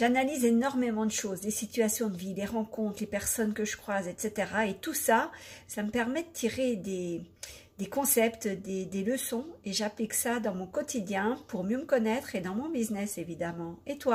J'analyse énormément de choses, les situations de vie, les rencontres, les personnes que je croise, etc. Et tout ça, ça me permet de tirer des, des concepts, des, des leçons et j'applique ça dans mon quotidien pour mieux me connaître et dans mon business évidemment. Et toi?